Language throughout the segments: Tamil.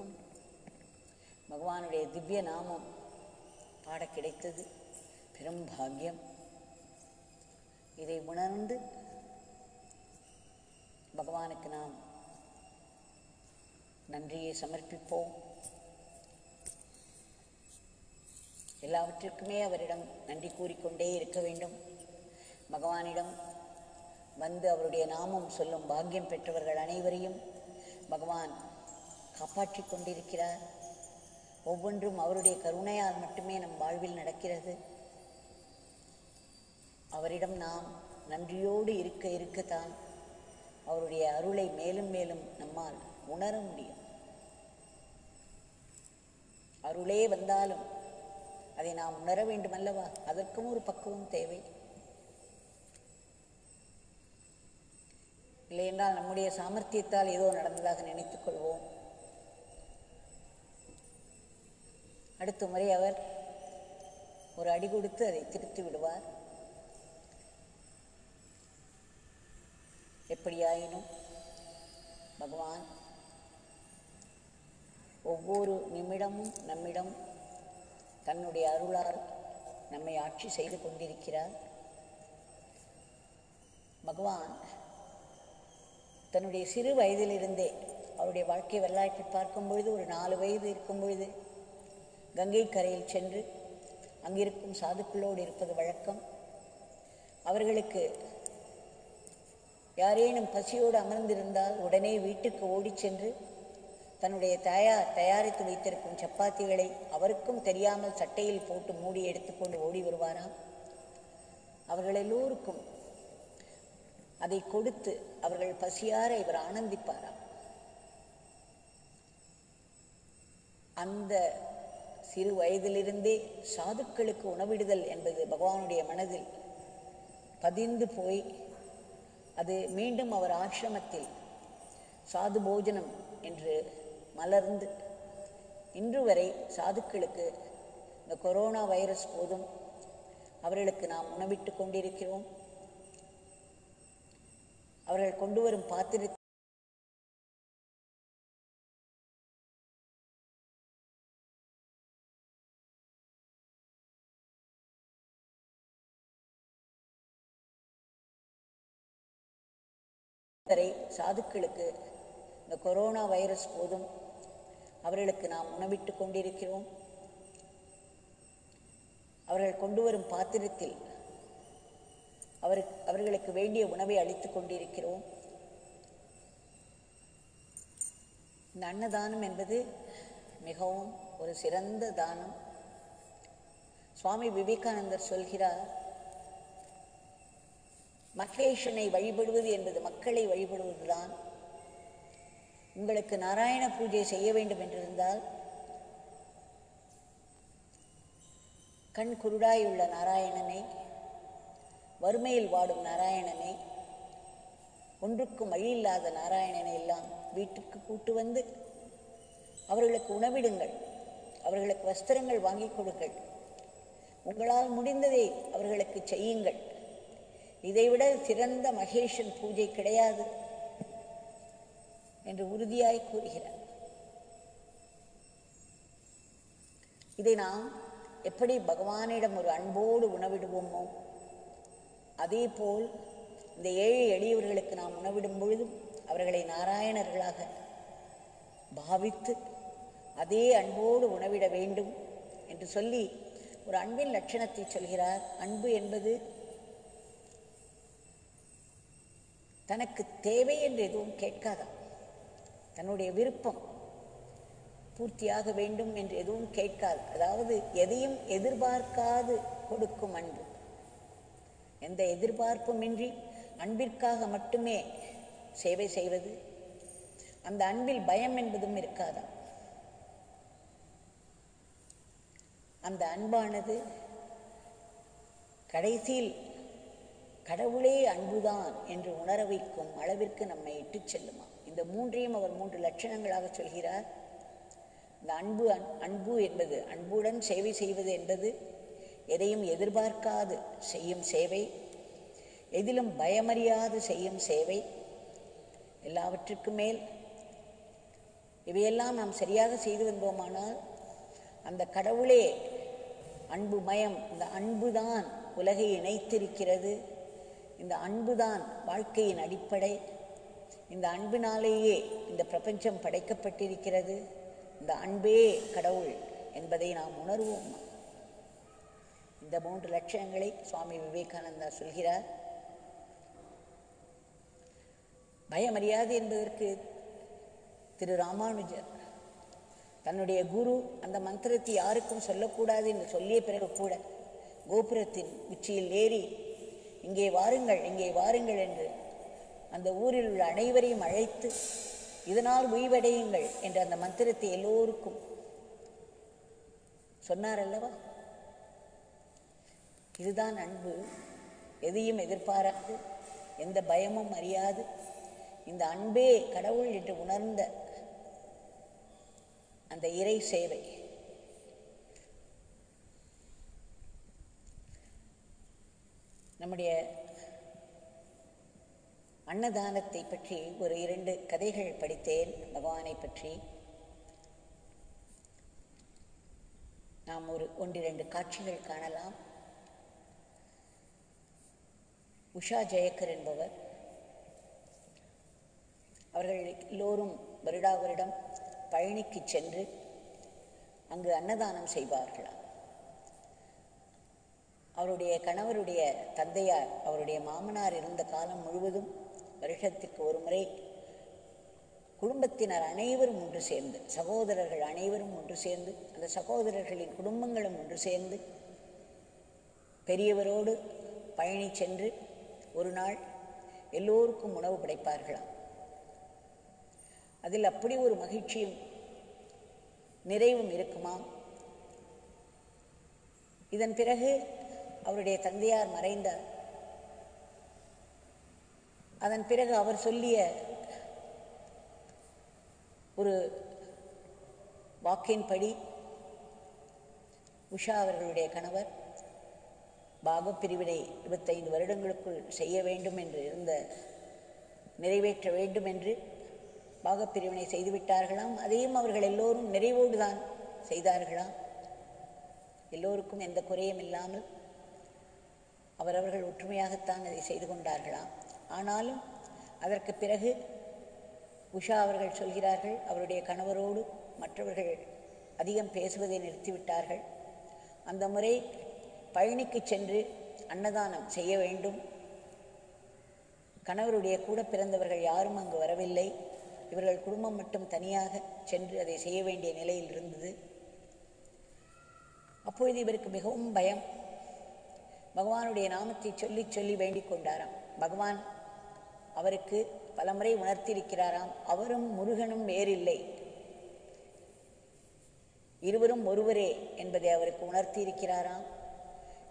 எல்லோருக்கும் பகவானுடைய திவ்ய நாமம் பாட கிடைத்தது. பெரும் பாக்கியம். இதை உணர்ந்து பகவானுக்கு நாம் நன்றியை சமர்ப்பிப்போம். எல்லாவற்றிற்குமே அவரிடம் நன்றி கூறிக்கொண்டே இருக்க வேண்டும். பகவானிடம் வந்து அவருடைய நாமம் சொல்லும் பாக்கியம் பெற்றவர்கள் அனைவரையும் பகவான் காப்பாற்றிக் கொண்டிருக்கிறார் ஒவ்வொன்றும் அவருடைய கருணையால் மட்டுமே நம் வாழ்வில் நடக்கிறது. அவரிடம் நாம் நன்றியோடு இருக்க இருக்கத்தான் அவருடைய அருளை மேலும் மேலும் நம்மால் உணர முடியும். அருளே வந்தாலும் அதை நாம் உணர வேண்டுமல்லவா? அதற்கும் ஒரு பக்குவம் தேவை. இல்லையென்றால் நம்முடைய சாமர்த்தியத்தால் ஏதோ நடந்ததாக நினைத்துக் கொள்வோம். அடுத்த முறை அவர் ஒரு அடி கொடுத்து அதை திருத்தி விடுவார். எப்படியாயினும் பகவான் ஒவ்வொரு நிமிடமும் நம்மிடம் தன்னுடைய அருளால் நம்மை ஆட்சி செய்து கொண்டிருக்கிறார். பகவான் தன்னுடைய சிறு வயதிலிருந்தே அவருடைய வாழ்க்கை வரலாற்றை பார்க்கும் பொழுது ஒரு நாலு வயது இருக்கும் பொழுது கங்கை கரையில் சென்று அங்கிருக்கும் சாதுக்களோடு இருப்பது வழக்கம். அவர்களுக்கு யாரேனும் பசியோடு அமர்ந்திருந்தால் உடனே வீட்டுக்கு ஓடிச் சென்று தன்னுடைய தாயார் தயாரித்து வைத்திருக்கும் சப்பாத்திகளை அவருக்கும் தெரியாமல் சட்டையில் போட்டு மூடி எடுத்துக்கொண்டு ஓடி வருவாராம். அவர்கள் எல்லோருக்கும் அதை கொடுத்து அவர்கள் பசியார இவர் ஆனந்திப்பாராம். அந்த சிறு வயதிலிருந்தே சாதுக்களுக்கு உணவிடுதல் என்பது பகவானுடைய மனதில் பதிந்து போய் அது மீண்டும் அவர் ஆசிரமத்தில் சாது போஜனம் என்று மலர்ந்து இன்று வரை சாதுக்களுக்கு இந்த கொரோனா வைரஸ் போதும். அவர்களுக்கு நாம் உணவிட்டு கொண்டிருக்கிறோம். அவர்கள் கொண்டு வரும் பாத்திர வரை சாதுக்களுக்கு இந்த கொரோனா வைரஸ் போதும். அவர்களுக்கு நாம் உணவிட்டு கொண்டிருக்கிறோம். அவர்கள் கொண்டு வரும் பாத்திரத்தில் அவர் அவர்களுக்கு வேண்டிய உணவை அளித்துக் கொண்டிருக்கிறோம். இந்த அன்னதானம் என்பது மிகவும் ஒரு சிறந்த தானம். சுவாமி விவேகானந்தர் சொல்கிறார் மகேஷனை வழிபடுவது என்பது மக்களை வழிபடுவதுதான். உங்களுக்கு நாராயண பூஜை செய்ய வேண்டும் என்றிருந்தால் கண் குருடாயுள்ள நாராயணனை வறுமையில் வாடும் நாராயணனை ஒன்றுக்கும் வழியில்லாத நாராயணனை எல்லாம் வீட்டுக்கு கூட்டு வந்து அவர்களுக்கு உணவிடுங்கள். அவர்களுக்கு வஸ்திரங்கள் வாங்கிக் கொடுங்கள். உங்களால் முடிந்ததை அவர்களுக்கு செய்யுங்கள். இதைவிட சிறந்த மகேஷன் பூஜை கிடையாது என்று உறுதியாய் கூறுகிறார். இதை நாம் எப்படி பகவானிடம் ஒரு அன்போடு உணவிடுவோமோ அதே போல் இந்த ஏழு எளியவர்களுக்கு நாம் உணவிடும் பொழுதும் அவர்களை நாராயணர்களாக பாவித்து அதே அன்போடு உணவிட வேண்டும் என்று சொல்லி ஒரு அன்பின் லட்சணத்தை சொல்கிறார். அன்பு என்பது தனக்கு தேவை என்று எதுவும் கேட்காதாம் தன்னுடைய விருப்பம் பூர்த்தியாக வேண்டும் என்று எதுவும் கேட்காது. அதாவது எதையும் எதிர்பார்க்காது கொடுக்கும் அன்பு. எந்த எதிர்பார்ப்புமின்றி அன்பிற்காக மட்டுமே சேவை செய்வது அந்த அன்பில் பயம் என்பதும் இருக்காதாம் அந்த அன்பானது கடைசியில் கடவுளே அன்புதான் என்று உணர வைக்கும் அளவிற்கு நம்மை இட்டுச் செல்லுமா? இந்த மூன்றையும் அவர் மூன்று லட்சணங்களாக சொல்கிறார். இந்த அன்பு அன்- அன்பு என்பது அன்புடன் சேவை செய்வது என்பது எதையும் எதிர்பார்க்காது செய்யும் சேவை எதிலும் பயமறியாது செய்யும் சேவை எல்லாவற்றுக்கும் மேல். இவையெல்லாம் நாம் சரியாக செய்து வந்தோமானால் அந்த கடவுளே அன்பு மயம் இந்த அன்புதான் உலகை இணைத்திருக்கிறது. இந்த அன்புதான் வாழ்க்கையின் அடிப்படை. இந்த அன்பினாலேயே இந்த பிரபஞ்சம் படைக்கப்பட்டிருக்கிறது. இந்த அன்பே கடவுள் என்பதை நாம் உணர்வோம். இந்த மூன்று லட்சணங்களை சுவாமி விவேகானந்தா சொல்கிறார். பயமறியாது என்பதற்கு திரு ராமானுஜர் தன்னுடைய குரு அந்த மந்திரத்தை யாருக்கும் சொல்லக்கூடாது என்று சொல்லிய பிறகு கூட கோபுரத்தின் உச்சியில் ஏறி இங்கே வாருங்கள் இங்கே வாருங்கள் என்று அந்த ஊரில் உள்ள அனைவரையும் அழைத்து இதனால் உய்வடையுங்கள் என்ற அந்த மந்திரத்தை எல்லோருக்கும் சொன்னார் அல்லவா இதுதான் அன்பு. எதையும் எதிர்பாராது எந்த பயமும் அறியாது. இந்த அன்பே கடவுள் என்று உணர்ந்த அந்த இறை சேவை. நம்முடைய அன்னதானத்தை பற்றி ஒரு இரண்டு கதைகள் படித்தேன் பகவானை பற்றி. நாம் ஒரு ஒன்றிரண்டு காட்சிகள் காணலாம். உஷா ஜெயக்கர் என்பவர். அவர்கள் எல்லோரும் வருடா வருடம் பழனிக்கு சென்று அங்கு அன்னதானம் செய்வார்களாம். அவருடைய கணவருடைய தந்தையார் அவருடைய மாமனார் இருந்த காலம் முழுவதும் வருஷத்திற்கு ஒரு முறை குடும்பத்தினர் அனைவரும் ஒன்று சேர்ந்து சகோதரர்கள் அனைவரும் ஒன்று சேர்ந்து அந்த சகோதரர்களின் குடும்பங்களும் ஒன்று சேர்ந்து பெரியவரோடு பயணி சென்று ஒரு நாள் எல்லோருக்கும் உணவு படைப்பார்களாம். அதில் அப்படி ஒரு மகிழ்ச்சியும் நிறைவும் இருக்குமாம். இதன் பிறகு அவருடைய தந்தையார் மறைந்தார். அதன் பிறகு அவர் சொல்லிய ஒரு வாக்கின்படி உஷா அவர்களுடைய கணவர் பாகப்பிரிவினை இருபத்தைந்து வருடங்களுக்குள் செய்ய வேண்டும் என்று இருந்த நிறைவேற்ற வேண்டும் என்று பாகப்பிரிவினை செய்துவிட்டார்களாம் அதையும் அவர்கள் எல்லோரும் நிறைவோடு தான் செய்தார்களாம். எல்லோருக்கும் எந்த குறையும் இல்லாமல் அவரவர்கள் ஒற்றுமையாகத்தான் அதை செய்து கொண்டார்களாம். ஆனாலும் அதற்கு பிறகு உஷா அவர்கள் சொல்கிறார்கள் அவருடைய கணவரோடு மற்றவர்கள் அதிகம் பேசுவதை நிறுத்திவிட்டார்கள். அந்த முறை பழனிக்கு சென்று அன்னதானம் செய்ய வேண்டும். கணவருடைய கூட பிறந்தவர்கள் யாரும் அங்கு வரவில்லை. இவர்கள் குடும்பம் மட்டும் தனியாக சென்று அதை செய்ய வேண்டிய நிலையில் இருந்தது. அப்பொழுது இவருக்கு மிகவும் பயம். பகவானுடைய நாமத்தை சொல்லி சொல்லி வேண்டிக் கொண்டாராம். பகவான் அவருக்கு பலமுறை உணர்த்தியிருக்கிறாராம். அவரும் முருகனும் வேறில்லை. இருவரும் ஒருவரே என்பதை அவருக்கு உணர்த்தியிருக்கிறாராம்.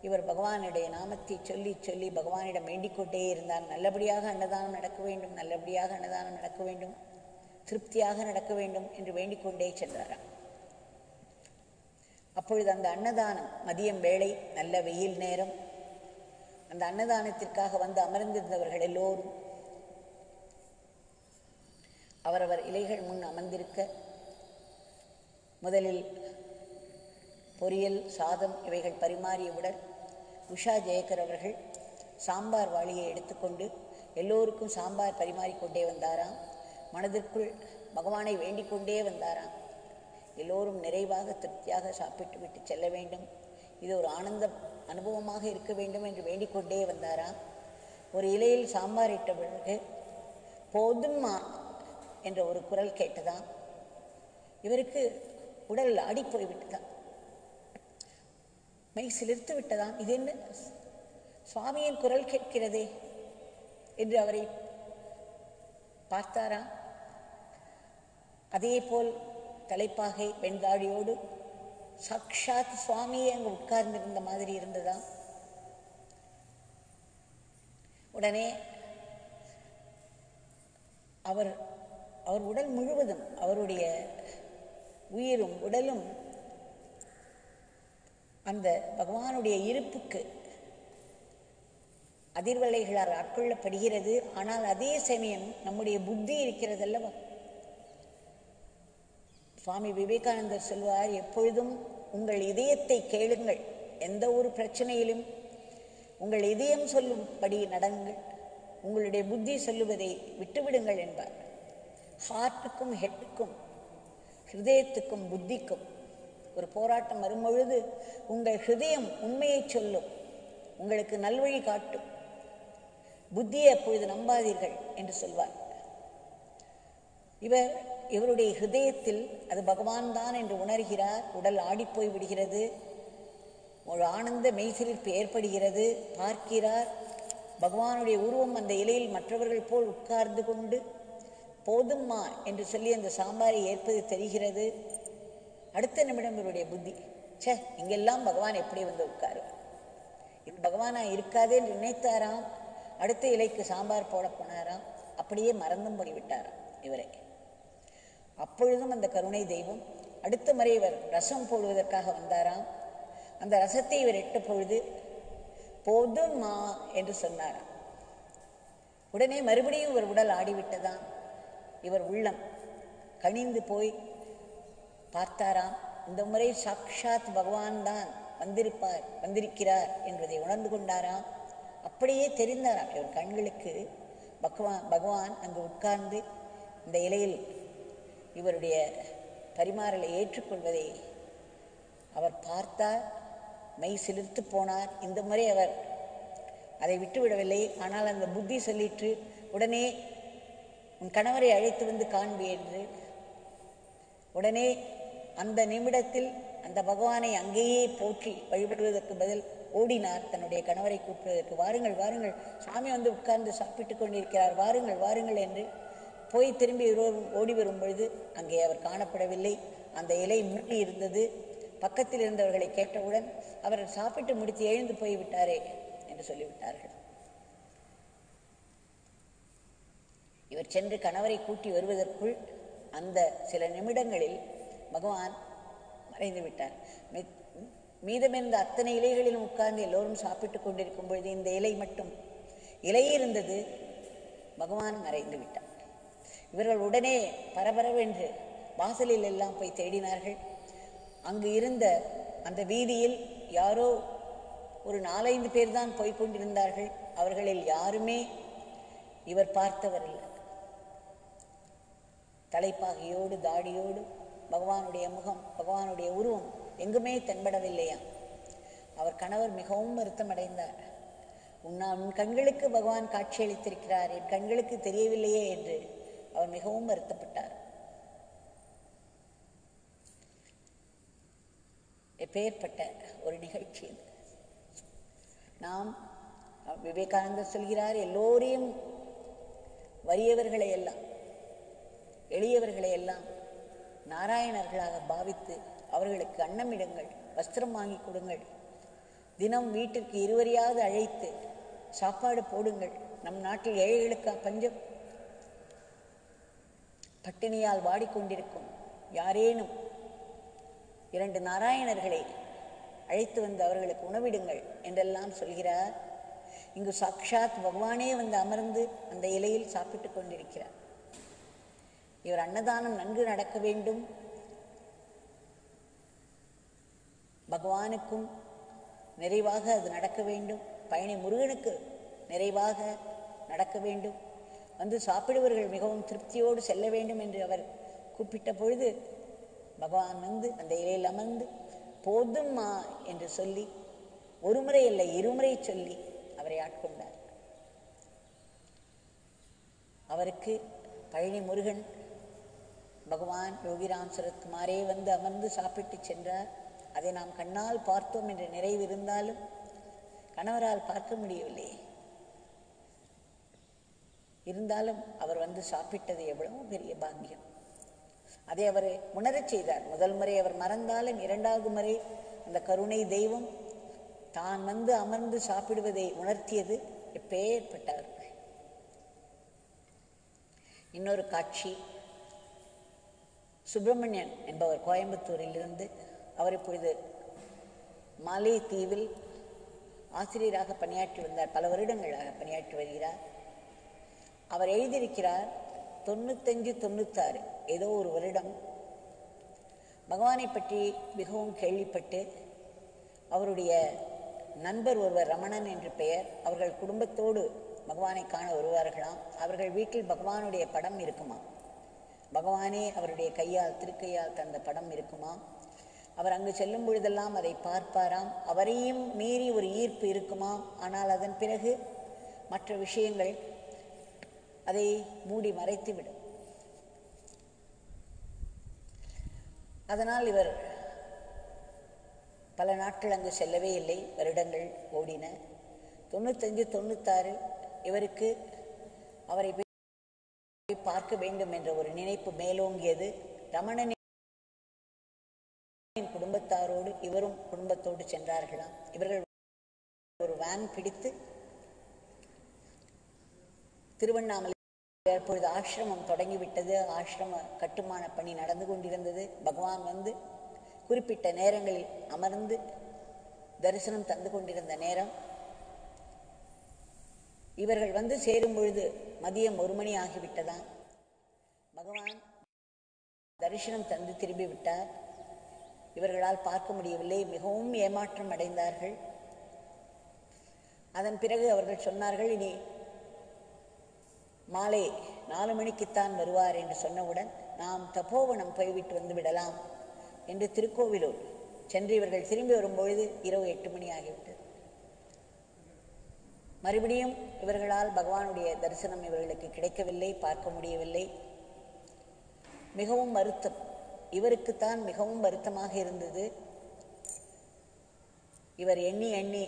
இவர் பகவானுடைய நாமத்தை சொல்லி சொல்லி பகவானிடம் வேண்டிக் கொண்டே இருந்தார். நல்லபடியாக அன்னதானம் நடக்க வேண்டும் நல்லபடியாக அன்னதானம் நடக்க வேண்டும் திருப்தியாக நடக்க வேண்டும் என்று வேண்டிக் கொண்டே சென்றாராம். அப்பொழுது அந்த அன்னதானம் மதியம் வேளை நல்ல வெயில் நேரம் அந்த அன்னதானத்திற்காக வந்து அமர்ந்திருந்தவர்கள் எல்லோரும். அவரவர் இலைகள் முன் அமர்ந்திருக்க முதலில் பொரியல் சாதம் இவைகள் பரிமாறியவுடன் உஷா ஜெயக்கர் அவர்கள் சாம்பார் வாளியை எடுத்துக்கொண்டு எல்லோருக்கும் சாம்பார் பரிமாறிக்கொண்டே வந்தாராம். மனதிற்குள் பகவானை வேண்டிக் கொண்டே வந்தாராம். எல்லோரும் நிறைவாக திருப்தியாக சாப்பிட்டு விட்டு செல்ல வேண்டும். இது ஒரு ஆனந்த அனுபவமாக இருக்க வேண்டும் என்று வேண்டிக்கொண்டே வந்தாராம். ஒரு இலையில் சாம்பார் இட்ட பிறகு போதும்மா என்ற ஒரு குரல் கேட்டதாம். இவருக்கு உடல் ஆடிப்போய் விட்டதாம் மை சிலிர்த்து விட்டதாம். இது என்ன சுவாமியின் குரல் கேட்கிறதே என்று அவரை பார்த்தாராம். அதேபோல் தலைப்பாகை வெண்தாடியோடு சாக்ஷாத் சுவாமியே அங்கே உட்கார்ந்திருந்த மாதிரி இருந்ததாம் உடனே அவர் அவர் உடல் முழுவதும் அவருடைய உயிரும் உடலும் அந்த பகவானுடைய இருப்புக்கு அதிர்வலைகளால் ஆட்கொள்ளப்படுகிறது. ஆனால் அதே சமயம் நம்முடைய புத்தி இருக்கிறதல்லவா? சுவாமி விவேகானந்தர் சொல்வார் எப்பொழுதும் உங்கள் இதயத்தை கேளுங்கள் எந்த ஒரு பிரச்சனையிலும். உங்கள் இதயம் சொல்லும்படி நடங்கள் உங்களுடைய புத்தி சொல்லுவதை விட்டுவிடுங்கள் என்பார். ஹார்ட்டுக்கும் ஹெட்டுக்கும் ஹிருதயத்துக்கும் புத்திக்கும் ஒரு போராட்டம் வரும்பொழுது உங்கள் ஹிருதயம் உண்மையை சொல்லும் உங்களுக்கு நல்வழி காட்டும். புத்தியை அப்பொழுது நம்பாதீர்கள் என்று சொல்வார். இவர் இவருடைய ஹிருதயத்தில் அது பகவான் தான் என்று உணர்கிறார். உடல் ஆடிப்போய் விடுகிறது. ஒரு ஆனந்த மெய்சிலிர்ப்பு ஏற்படுகிறது. பார்க்கிறார். பகவானுடைய உருவம் அந்த இலையில் மற்றவர்கள் போல் உட்கார்ந்து கொண்டு போதும்மா என்று சொல்லி அந்த சாம்பாரை ஏற்பது தெரிகிறது. அடுத்த நிமிடம் இவருடைய புத்தி. ச்சே இங்கெல்லாம் பகவான் எப்படி வந்து உட்காரு இது பகவானா இருக்காதே என்று நினைத்தாராம். அடுத்த இலைக்கு சாம்பார் போட போனாராம். அப்படியே மறந்தும் போய்விட்டாராம் இவரை. அப்பொழுதும் அந்த கருணை தெய்வம். அடுத்த முறை இவர் ரசம் போடுவதற்காக வந்தாராம். அந்த ரசத்தை இவர் எட்ட பொழுது போதும்மா என்று சொன்னாராம். உடனே மறுபடியும் இவர் உடல் ஆடிவிட்டதாம். இவர் உள்ளம் கனிந்து போய் பார்த்தாராம். இந்த முறை சாக்ஷாத் பகவான் தான் வந்திருப்பார் வந்திருக்கிறார் என்பதை உணர்ந்து கொண்டாராம். அப்படியே தெரிந்தாராம். இவர் கண்களுக்கு பகவான் பகவான் அங்கு உட்கார்ந்து இந்த இலையில் இவருடைய பரிமாறலை ஏற்றுக்கொள்வதை அவர் பார்த்தார் மெய் சிலிர்த்து போனார். இந்த முறை அவர் அதை விட்டுவிடவில்லை. ஆனால் அந்த புத்தி சொல்லிற்று உடனே உன் கணவரை அழைத்து வந்து காண்பி என்று. உடனே அந்த நிமிடத்தில் அந்த பகவானை அங்கேயே போற்றி வழிபடுவதற்கு பதில் ஓடினார். தன்னுடைய கணவரை கூப்பிடுவதற்கு. வாருங்கள் வாருங்கள். சாமி வந்து உட்கார்ந்து சாப்பிட்டுக் கொண்டிருக்கிறார். வாருங்கள் வாருங்கள் என்று போய் திரும்பி இருவரும் ஓடி வரும் பொழுது அங்கே அவர் காணப்படவில்லை. அந்த இலை மூடி இருந்தது. பக்கத்தில் இருந்தவர்களை கேட்டவுடன் அவர் சாப்பிட்டு முடித்து எழுந்து போய்விட்டாரே என்று சொல்லிவிட்டார்கள். இவர் சென்று கணவரை கூட்டி வருவதற்குள் அந்த சில நிமிடங்களில் பகவான் மறைந்து விட்டார். மி- மீதமிருந்த அத்தனை இலைகளிலும் உட்கார்ந்து எல்லோரும் சாப்பிட்டுக் கொண்டிருக்கும் பொழுது இந்த இலை மட்டும் இலை இருந்தது பகவான் மறைந்து விட்டார். இவர்கள் உடனே பரபரவென்று வாசலில் எல்லாம் போய் தேடினார்கள். அங்கு இருந்த அந்த வீதியில் யாரோ ஒரு நாலைந்து பேர் தான் போய்க் கொண்டிருந்தார்கள். அவர்களில் யாருமே இவர் பார்த்தவர் இல்லை. தலைப்பாகையோடு தாடியோடு பகவானுடைய முகம் பகவானுடைய உருவம் எங்குமே தென்படவில்லையாம் அவர் கணவர் மிகவும் வருத்தமடைந்தார். உன்னா உன் கண்களுக்கு பகவான் காட்சியளித்திருக்கிறார். என் கண்களுக்கு தெரியவில்லையே என்று அவர் மிகவும் வருத்தப்பட்டார். எப்பேற்பட்ட ஒரு நிகழ்ச்சி நாம் விவேகானந்தர் சொல்கிறார் எல்லோரையும் வறியவர்களை எல்லாம் எளியவர்களை எல்லாம் நாராயணர்களாக பாவித்து அவர்களுக்கு அன்னமிடுங்கள் வஸ்திரம் வாங்கி கொடுங்கள். தினம் வீட்டிற்கு இருவரையாவது அழைத்து சாப்பாடு போடுங்கள். நம் நாட்டில் ஏழைகளுக்கு பஞ்சம்? பட்டினியால் வாடிக்கொண்டிருக்கும் யாரேனும் இரண்டு நாராயணர்களை அழைத்து வந்து அவர்களுக்கு உணவிடுங்கள் என்றெல்லாம் சொல்கிறார். இங்கு சாக்ஷாத் பகவானே வந்து அமர்ந்து அந்த இலையில் சாப்பிட்டு கொண்டிருக்கிறார். இவர் அன்னதானம் நன்கு நடக்க வேண்டும். பகவானுக்கும் நிறைவாக அது நடக்க வேண்டும். பயணி முருகனுக்கு நிறைவாக நடக்க வேண்டும். வந்து சாப்பிடுவர்கள் மிகவும் திருப்தியோடு செல்ல வேண்டும் என்று அவர் கூப்பிட்ட பொழுது பகவான் வந்து அந்த இலையில் அமர்ந்து போதும்மா என்று சொல்லி ஒரு முறை இல்லை இருமுறை சொல்லி அவரை ஆட்கொண்டார். அவருக்கு பழனி முருகன் பகவான் யோகிராம் சரத்குமாரே வந்து அமர்ந்து சாப்பிட்டு சென்றார். அதை நாம் கண்ணால் பார்த்தோம் என்ற நிறைவு இருந்தாலும் கணவரால் பார்க்க முடியவில்லை. இருந்தாலும் அவர் வந்து சாப்பிட்டது எவ்வளவு பெரிய பாக்கியம். அதை அவர் உணரச் செய்தார். முதல் முறை அவர் மறந்தாலும் இரண்டாவது முறை அந்த கருணை தெய்வம் தான் வந்து அமர்ந்து சாப்பிடுவதை உணர்த்தியது எப்பேற்பட்டவர்கள் இன்னொரு காட்சி. சுப்பிரமணியன் என்பவர் கோயம்புத்தூரிலிருந்து அவர் இப்பொழுது மாலே தீவில் ஆசிரியராக பணியாற்றி வந்தார். பல வருடங்களாக பணியாற்றி வருகிறார். அவர் எழுதியிருக்கிறார் தொண்ணூத்தஞ்சு தொண்ணூத்தாறு. ஏதோ ஒரு வருடம். பகவானை பற்றி மிகவும் கேள்விப்பட்டு அவருடைய நண்பர் ஒருவர் ரமணன் என்று பெயர் அவர்கள் குடும்பத்தோடு பகவானை காண வருவார்களாம். அவர்கள் வீட்டில் பகவானுடைய படம் இருக்குமா? பகவானே அவருடைய கையால் திருக்கையால் தந்த படம் இருக்குமா? அவர் அங்கு செல்லும் பொழுதெல்லாம் அதை பார்ப்பாராம். அவரையும் மீறி ஒரு ஈர்ப்பு இருக்குமாம் ஆனால் அதன் பிறகு மற்ற விஷயங்கள் அதை மூடி மறைத்துவிடும். அதனால் இவர் பல நாட்கள் அங்கு செல்லவே இல்லை. வருடங்கள் ஓடின. தொண்ணூத்தஞ்சு தொண்ணூத்தாறு இவருக்கு அவரை போய் பார்க்க வேண்டும் என்ற ஒரு நினைப்பு மேலோங்கியது. ரமணனின் குடும்பத்தாரோடு இவரும் குடும்பத்தோடு சென்றார்களாம். இவர்கள் ஒரு வேன் பிடித்து திருவண்ணாமலை அப்பொழுது ஆசிரமம் தொடங்கிவிட்டது. ஆசிரம கட்டுமான பணி நடந்து கொண்டிருந்தது. பகவான் வந்து குறிப்பிட்ட நேரங்களில் அமர்ந்து தரிசனம் தந்து கொண்டிருந்த நேரம். இவர்கள் வந்து சேரும் பொழுது மதியம் ஒரு மணி ஆகிவிட்டதாம் பகவான் தரிசனம் தந்து திரும்பி விட்டார். இவர்களால் பார்க்க முடியவில்லை. மிகவும் ஏமாற்றம் அடைந்தார்கள். அதன் பிறகு அவர்கள் சொன்னார்கள் இனி மாலை நாலு மணிக்குத்தான் வருவார் என்று சொன்னவுடன் நாம் தபோவனம் போய்விட்டு வந்து விடலாம் என்று திருக்கோவிலூர் சென்று இவர்கள் திரும்பி வரும்பொழுது இரவு எட்டு மணி ஆகிவிட்டது. மறுபடியும் இவர்களால் பகவானுடைய தரிசனம் இவர்களுக்கு கிடைக்கவில்லை பார்க்க முடியவில்லை. மிகவும் வருத்தம். இவருக்குத்தான் மிகவும் வருத்தமாக இருந்தது. இவர் எண்ணி எண்ணி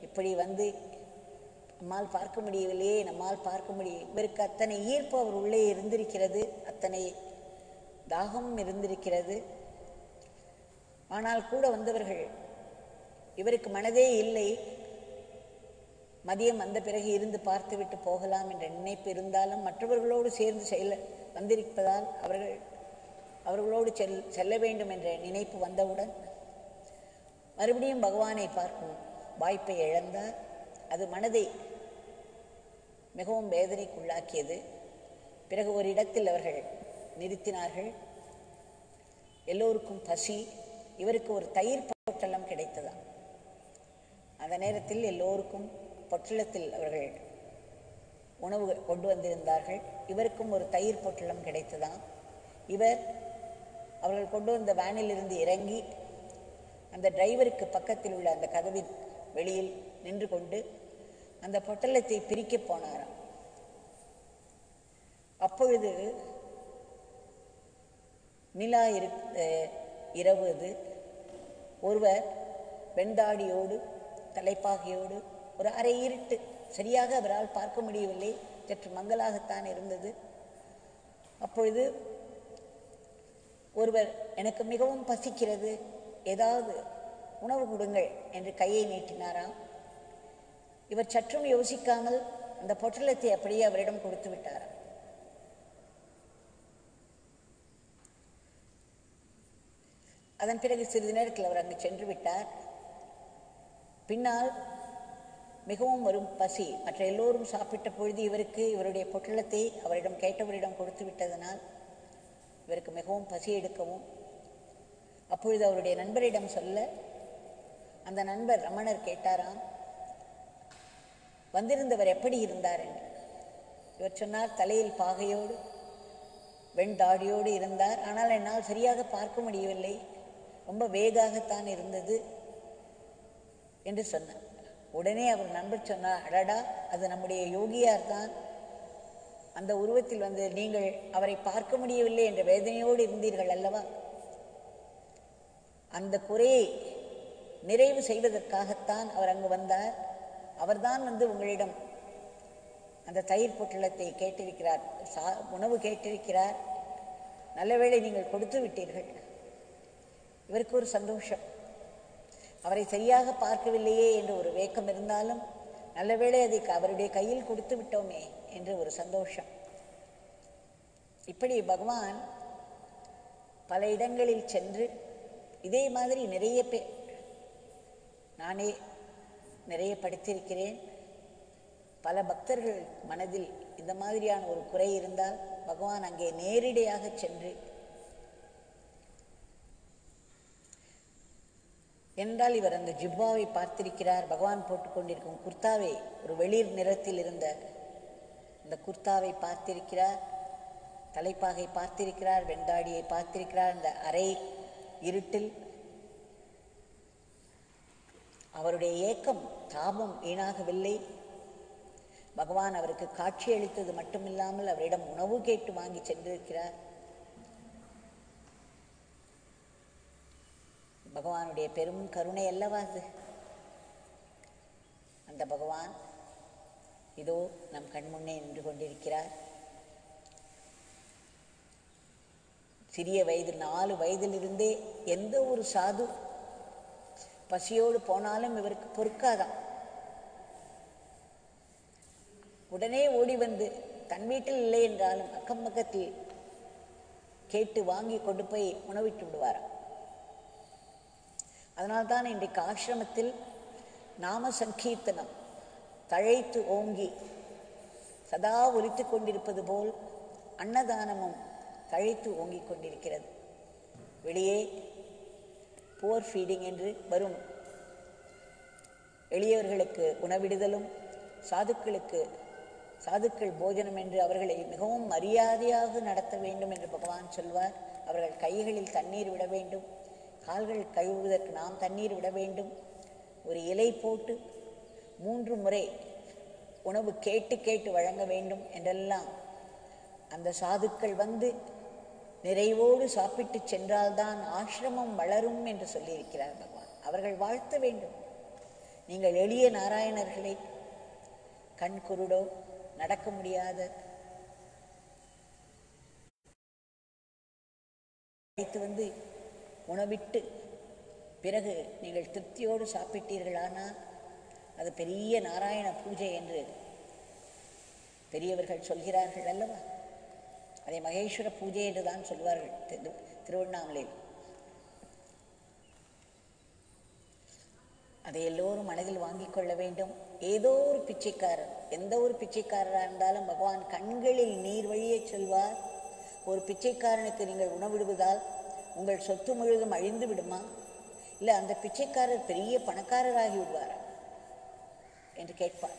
இப்படி வந்து நம்மால் பார்க்க முடியவில்லையே நம்மால் பார்க்க முடியும் இவருக்கு அத்தனை ஈர்ப்பு அவர் உள்ளே இருந்திருக்கிறது அத்தனை தாகம் இருந்திருக்கிறது. ஆனால் கூட வந்தவர்கள் இவருக்கு மனதே இல்லை. மதியம் வந்த பிறகு இருந்து பார்த்துவிட்டு போகலாம் என்ற நினைப்பு இருந்தாலும் மற்றவர்களோடு சேர்ந்து செல்ல வந்திருப்பதால் அவர்கள் அவர்களோடு செல் செல்ல வேண்டும் என்ற நினைப்பு வந்தவுடன் மறுபடியும் பகவானை பார்க்கும் வாய்ப்பை இழந்தார். அது மனதை மிகவும் வேதனைக்குள்ளாக்கியது. பிறகு ஒரு இடத்தில் அவர்கள் நிறுத்தினார்கள். எல்லோருக்கும் பசி இவருக்கு ஒரு தயிர் பொட்டலம் கிடைத்ததாம். அந்த நேரத்தில் எல்லோருக்கும் பொட்டலத்தில் அவர்கள் உணவு கொண்டு வந்திருந்தார்கள். இவருக்கும் ஒரு தயிர் பொட்டலம் கிடைத்ததாம். இவர் அவர்கள் கொண்டு வந்த வேனிலிருந்து இறங்கி அந்த டிரைவருக்கு பக்கத்தில் உள்ள அந்த கதவின் வெளியில் நின்று கொண்டு அந்த பொட்டலத்தை பிரிக்க போனாராம். அப்பொழுது நிலா இரு இரவுது இரவு அது. ஒருவர் வெண்தாடியோடு தலைப்பாகையோடு ஒரு அரை இருட்டு சரியாக அவரால் பார்க்க முடியவில்லை. சற்று மங்கலாகத்தான் இருந்தது. அப்பொழுது ஒருவர் எனக்கு மிகவும் பசிக்கிறது. ஏதாவது உணவு கொடுங்கள் என்று கையை நீட்டினாராம். இவர் சற்றும் யோசிக்காமல் அந்த பொட்டலத்தை அப்படியே அவரிடம் கொடுத்து விட்டார். அதன் பிறகு சிறிது நேரத்தில் அவர் அங்கு சென்று விட்டார். பின்னால் மிகவும் வரும் பசி மற்ற எல்லோரும் சாப்பிட்ட பொழுது இவருக்கு இவருடைய பொட்டலத்தை அவரிடம் கேட்டவரிடம் கொடுத்து விட்டதனால் இவருக்கு மிகவும் பசி எடுக்கவும் அப்பொழுது அவருடைய நண்பரிடம் சொல்ல அந்த நண்பர் ரமணர் கேட்டாராம் வந்திருந்தவர் எப்படி இருந்தார் என்று. இவர் சொன்னார் தலையில் பாகையோடு வெண்தாடியோடு இருந்தார். ஆனால் என்னால் சரியாக பார்க்க முடியவில்லை. ரொம்ப வேகாகத்தான் இருந்தது என்று சொன்னார். உடனே அவர் நண்பர் சொன்னார் அடடா அது நம்முடைய யோகியார் தான். அந்த உருவத்தில் வந்து நீங்கள் அவரை பார்க்க முடியவில்லை என்ற வேதனையோடு இருந்தீர்கள் அல்லவா? அந்த குறையை நிறைவு செய்வதற்காகத்தான் அவர் அங்கு வந்தார். அவர்தான் வந்து உங்களிடம் அந்த தயிர் பொட்டலத்தை கேட்டிருக்கிறார். சா உணவு கேட்டிருக்கிறார். நல்லவேளை நீங்கள் கொடுத்து விட்டீர்கள். இவருக்கு ஒரு சந்தோஷம். அவரை சரியாக பார்க்கவில்லையே என்று ஒரு வேக்கம் இருந்தாலும் நல்லவேளை அதை அவருடைய கையில் கொடுத்து விட்டோமே என்று ஒரு சந்தோஷம். இப்படி பகவான் பல இடங்களில் சென்று இதே மாதிரி நிறைய பேர் நானே நிறைய படித்திருக்கிறேன். பல பக்தர்கள் மனதில் இந்த மாதிரியான ஒரு குறை இருந்தால் பகவான் அங்கே நேரிடையாக சென்று என்றால் இவர் அந்த ஜிப்பாவை பார்த்திருக்கிறார். பகவான் போட்டுக்கொண்டிருக்கும் குர்தாவை ஒரு வெளிர் நிறத்தில் இருந்த இந்த குர்தாவை பார்த்திருக்கிறார். தலைப்பாகை பார்த்திருக்கிறார் வெண்டாடியை பார்த்திருக்கிறார். இந்த அறை இருட்டில் அவருடைய ஏக்கம் தாமும் வீணாகவில்லை. பகவான் அவருக்கு காட்சி அளித்தது மட்டுமில்லாமல் அவரிடம் உணவு கேட்டு வாங்கி சென்றிருக்கிறார். பகவானுடைய பெரும் கருணை அல்லவா அது? அந்த பகவான் இதோ நம் கண்முன்னே நின்று கொண்டிருக்கிறார். சிறிய வயது நாலு வயதிலிருந்தே எந்த ஒரு சாது பசியோடு போனாலும் இவருக்கு பொறுக்காதான் உடனே ஓடி வந்து தன் வீட்டில் இல்லை என்றாலும் அக்கம் பக்கத்தில் கேட்டு வாங்கி கொண்டு போய் உணவிட்டு விடுவாராம். அதனால்தான் இன்றைக்கு ஆசிரமத்தில் நாம சங்கீர்த்தனம் தழைத்து ஓங்கி சதா ஒலித்து கொண்டிருப்பது போல் அன்னதானமும் தழைத்து ஓங்கிக் கொண்டிருக்கிறது. வெளியே போர் ஃபீடிங் என்று வரும். எளியவர்களுக்கு உணவிடுதலும் சாதுக்களுக்கு சாதுக்கள் போஜனம் என்று அவர்களை மிகவும் மரியாதையாக நடத்த வேண்டும் என்று பகவான் சொல்வார். அவர்கள் கைகளில் தண்ணீர் விட வேண்டும். கால்கள் கழுவுவதற்கு நாம் தண்ணீர் விட வேண்டும். ஒரு இலை போட்டு மூன்று முறை உணவு கேட்டு கேட்டு வழங்க வேண்டும் என்றெல்லாம் அந்த சாதுக்கள் வந்து நிறைவோடு சாப்பிட்டு சென்றால்தான் ஆசிரமம் வளரும் என்று சொல்லியிருக்கிறார் பகவான். அவர்கள் வாழ்த்த வேண்டும். நீங்கள் எளிய நாராயணர்களை கண் குருடோ நடக்க முடியாத அழைத்து வந்து உணவிட்டு பிறகு நீங்கள் திருப்தியோடு சாப்பிட்டீர்களானால் அது பெரிய நாராயண பூஜை என்று பெரியவர்கள் சொல்கிறார்கள் அல்லவா? அதை மகேஸ்வர பூஜை என்று தான் சொல்வார்கள் திரு திருவண்ணாமலையில் அதை எல்லோரும் மனதில் வாங்கிக் கொள்ள வேண்டும். ஏதோ ஒரு பிச்சைக்காரர் எந்த ஒரு பிச்சைக்காரராக இருந்தாலும் பகவான் கண்களில் நீர் வழியே சொல்வார். ஒரு பிச்சைக்காரனுக்கு நீங்கள் உணவிடுவதால் உங்கள் சொத்து முழுவதும் அழிந்து விடுமா? இல்லை அந்த பிச்சைக்காரர் பெரிய பணக்காரராகி விடுவாரா? என்று கேட்பார்.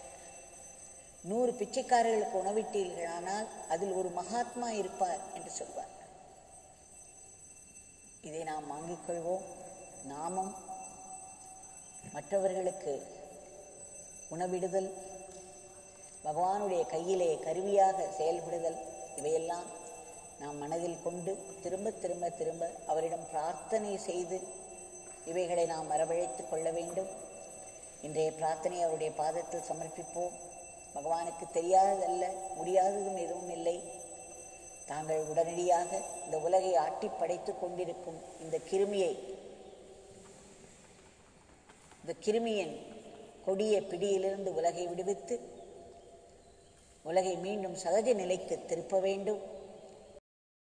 நூறு பிச்சைக்காரர்களுக்கு உணவிட்டீர்களானால் அதில் ஒரு மகாத்மா இருப்பார் என்று சொல்வார். இதை நாம் வாங்கிக் கொள்வோம். நாமும் மற்றவர்களுக்கு உணவிடுதல் பகவானுடைய கையிலே கருவியாக செயல்படுதல் இவையெல்லாம் நாம் மனதில் கொண்டு திரும்ப திரும்ப திரும்ப அவரிடம் பிரார்த்தனை செய்து இவைகளை நாம் வரவழைத்துக் கொள்ள வேண்டும். இன்றைய பிரார்த்தனை அவருடைய பாதத்தில் சமர்ப்பிப்போம். பகவானுக்கு தெரியாததல்ல முடியாததும் எதுவும் இல்லை. தாங்கள் உடனடியாக இந்த உலகை ஆட்டி படைத்து கொண்டிருக்கும் இந்த கிருமியை இந்த கிருமியின் கொடிய பிடியிலிருந்து உலகை விடுவித்து உலகை மீண்டும் சகஜ நிலைக்கு திருப்ப வேண்டும்.